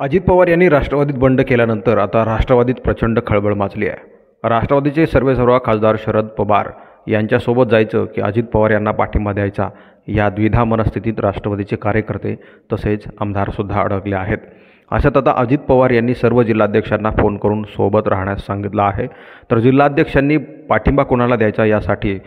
अजित पवार यांनी राष्ट्रवादीत बंड केल्यानंतर आता राष्ट्रवादीत प्रचंड खळबळ माजली आहे. राष्ट्रवादीचे सर्वेसर्वा खासदार शरद पवार यांच्यासोबत जायचं की अजित पवार यांना पाठिंबा द्यायचा या द्विधा मनस्थितीत राष्ट्रवादीचे कार्यकर्ते तसेच आमदारसुद्धा अडकले आहेत. अशात आता अजित पवार यांनी सर्व जिल्हाध्यक्षांना फोन करून सोबत राहण्यास सांगितलं आहे. तर जिल्हाध्यक्षांनी पाठिंबा कोणाला द्यायचा यासाठी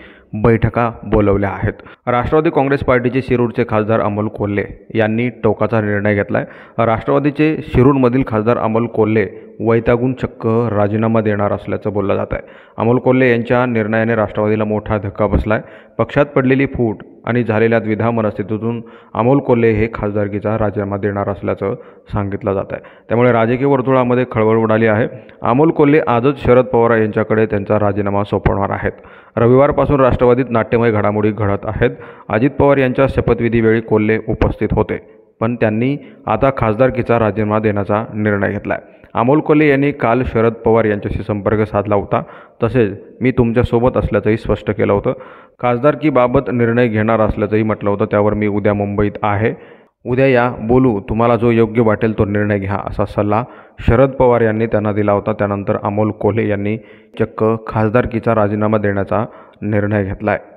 बैठका बोलवल्या आहेत. राष्ट्रवादी काँग्रेस पार्टीचे शिरूरचे खासदार अमोल कोल्हे यांनी टोकाचा निर्णय घेतला आहे राष्ट्रवादीचे शिरूरमधील खासदार अमोल कोल्हे वैतागून चक्क राजीनामा देणार असल्याचं बोललं जात आहे अमोल कोल्हे यांच्या निर्णयाने राष्ट्रवादीला मोठा धक्का बसला आहे पक्षात पडलेली फूट आणि झालेल्या द्विधा मनस्थितीतून अमोल कोल्हे हे खासदारकीचा राजीनामा देणार असल्याचं सांगितलं जात आहे. त्यामुळे राजकीय वर्तुळामध्ये खळबळ उडाली आहे. अमोल कोल्हे आजच शरद पवार यांच्याकडे त्यांचा राजीनामा सोपवणार आहेत. रविवारपासून राष्ट्रवादीत नाट्यमय घडामोडी घडत आहेत. अजित पवार यांच्या शपथविधीवेळी कोल्हे उपस्थित होते. पण त्यांनी आता खासदारकीचा राजीनामा देण्याचा निर्णय घेतला आहे अमोल कोल्हे यांनी काल शरद पवार यांच्याशी संपर्क साधला होता. तसेच मी तुमच्यासोबत असल्याचंही स्पष्ट केलं होतं. खासदारकीबाबत निर्णय घेणार असल्याचंही म्हटलं होतं. त्यावर मी उद्या मुंबईत आहे. उद्या या बोलू. तुम्हाला जो योग्य वाटेल तो निर्णय घ्या असा सल्ला शरद पवार यांनी त्यांना दिला होता. त्यानंतर अमोल कोल्हे यांनी चक्क खासदारकीचा राजीनामा देण्याचा निर्णय घेतला आहे